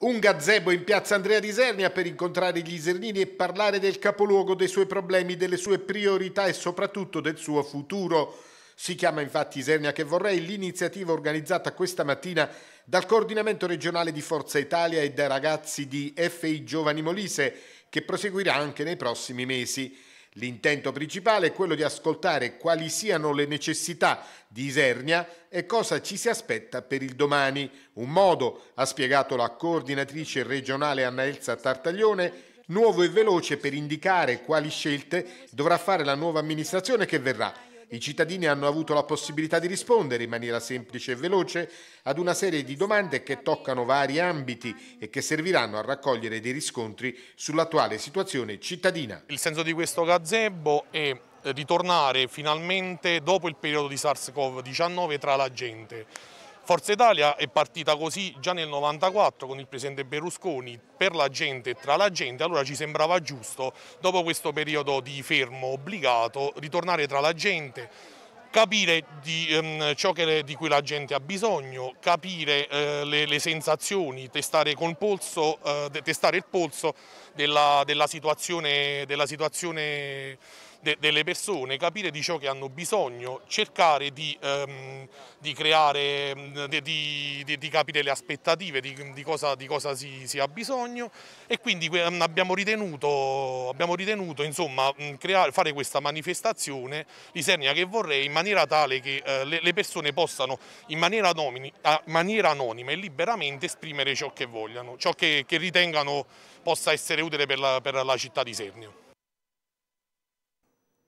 Un gazebo in piazza Andrea di Isernia per incontrare gli isernini e parlare del capoluogo, dei suoi problemi, delle sue priorità e soprattutto del suo futuro. Si chiama infatti Isernia che vorrei l'iniziativa organizzata questa mattina dal coordinamento regionale di Forza Italia e dai ragazzi di FI Giovani Molise che proseguirà anche nei prossimi mesi. L'intento principale è quello di ascoltare quali siano le necessità di Isernia e cosa ci si aspetta per il domani. Un modo, ha spiegato la coordinatrice regionale Anna Elsa Tartaglione, nuovo e veloce per indicare quali scelte dovrà fare la nuova amministrazione che verrà i cittadini hanno avuto la possibilità di rispondere in maniera semplice e veloce ad una serie di domande che toccano vari ambiti e che serviranno a raccogliere dei riscontri sull'attuale situazione cittadina. Il senso di questo gazebo è ritornare finalmente dopo il periodo di SARS-CoV-19 tra la gente Forza Italia è partita così già nel 94 con il presidente Berlusconi per la gente e tra la gente, allora ci sembrava giusto dopo questo periodo di fermo obbligato ritornare tra la gente, capire di, um, ciò che, di cui la gente ha bisogno, capire uh, le, le, sensazioni, testare, polso, uh, testare il polso della, della situazione, della situazione de, delle persone, capire di ciò che hanno bisogno, cercare di, um, di creare, di, di, capire le aspettative di, cosa, cosa si, si, ha bisogno e quindi abbiamo ritenuto, abbiamo ritenuto insomma, mm, creare, fare questa manifestazione di Sernia che vorrei in maniera tale che uh, le, le, persone possano in maniera, nomini, maniera, anonima e liberamente esprimere ciò che vogliano, ciò che, che ritengano possa essere utile per la, per la città di Sernio.